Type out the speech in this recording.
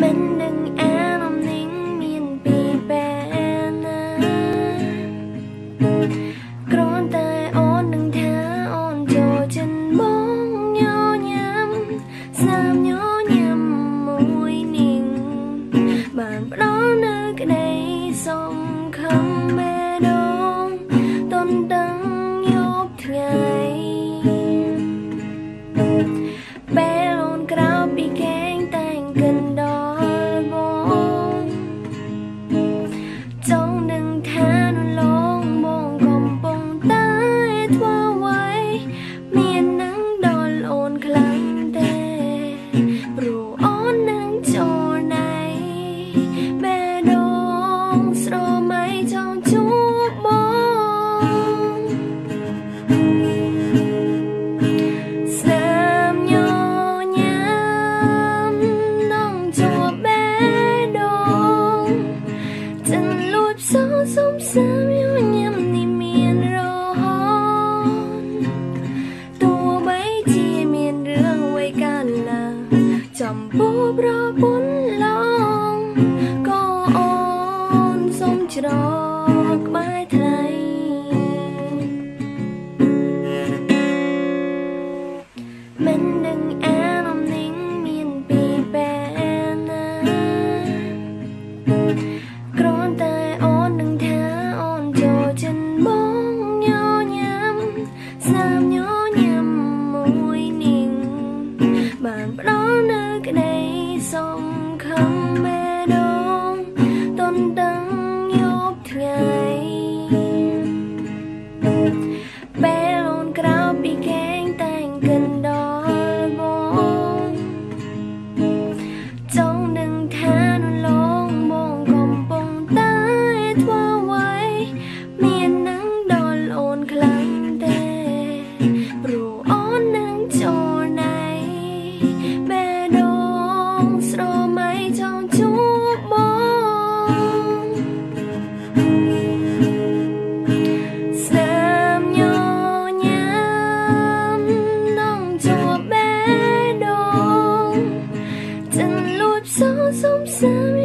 មិននឹងអានំនឹងមានពីបែណាគ្រាន់តែអូននឹងថាអូនចូលចិនបងញញ៉ាំស្នាមញញ៉ាំមួយនាងបានផ្ដល់នៅក្តីសុខំមេ សោសុំស្នាមញញ៉ាំនេះមានរហូតទោះបីជាមានរឿងអ្វីកើតឡើងចំពោះប្រពន្ធឡងក៏អូនសុំច្រកក្បែរថ្លៃមិននឹងអា បានផ្ដល់នៅក្តីសុខំមេដង សុំ